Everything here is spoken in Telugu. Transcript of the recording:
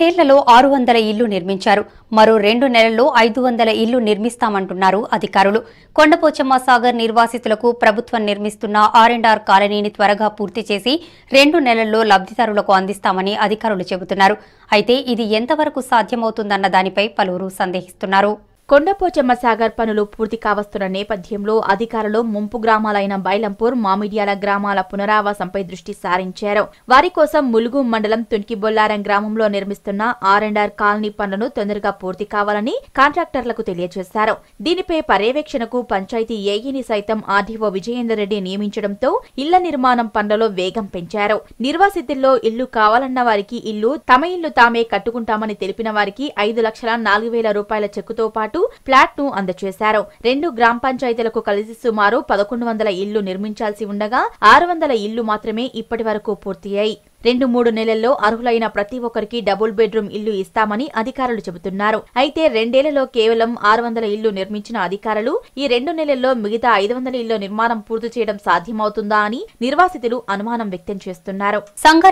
రెండేళ్ళలో ఆరు వందల ఇళ్ళు నిర్మించారు. మరో రెండు నెలల్లో ఐదు వందల ఇళ్ళు నిర్మిస్తామంటున్నారు అధికారులు. కొండపోచమ్మ సాగర్ నిర్వాసితులకు ప్రభుత్వం నిర్మిస్తున్న ఆర్ఎండ్ఆర్ కాలనీని త్వరగా పూర్తి చేసి రెండు నెలల్లో లబ్ధిదారులకు అందిస్తామని అధికారులు చెబుతున్నారు. అయితే ఇది ఎంతవరకు సాధ్యమవుతుందన్న దానిపై పలువురు సందేహిస్తున్నారు. కొండపోచమ్మ సాగర్ పనులు పూర్తి కావస్తున్న నేపథ్యంలో అధికారులు ముంపు గ్రామాలైన బైలంపూర్ మామిడియాల గ్రామాల పునరావాసంపై దృష్టి సారించారు. వారి కోసం ములుగు మండలం తున్కిబొల్లారం గ్రామంలో నిర్మిస్తున్న ఆర్ అండ్ ఆర్ కాలనీ పనులను తొందరగా పూర్తి కావాలని కాంట్రాక్టర్లకు తెలియజేశారు. దీనిపై పర్యవేక్షణకు పంచాయతీ ఏఈని సైతం ఆర్డీఓ విజయేందర్ రెడ్డి నియమించడంతో ఇళ్ళ నిర్మాణం పనులలో వేగం పెంచారు. నిర్వాసితుల్లో ఇల్లు కావాలన్న వారికి ఇల్లు తమ ఇల్లు తామే కట్టుకుంటామని తెలిపిన వారికి ఐదు లక్షల నాలుగు వేల రూపాయల చెక్కుతో పాటు ఫ్లాట్ను అందజేశారు రెండు గ్రామ పంచాయతీలకు కలిసి సుమారు పదకొండు వందల ఇళ్ళు నిర్మించాల్సి ఉండగా ఆరు వందల ఇళ్ళు మాత్రమే ఇప్పటి వరకు పూర్తయ్యాయి. రెండు మూడు నెలల్లో అర్హులైన ప్రతి ఒక్కరికి డబుల్ బెడ్రూమ్ ఇల్లు ఇస్తామని అధికారులు చెబుతున్నారు. అయితే రెండేళ్ళలో కేవలం ఆరు వందల ఇళ్ళు నిర్మించిన అధికారులు ఈ రెండు నెలల్లో మిగతా ఐదు వందల ఇళ్ళ నిర్మాణం పూర్తి చేయడం సాధ్యమవుతుందా అని నిర్వాసితులు అనుమానం వ్యక్తం చేస్తున్నారు. సంగారెడ్డి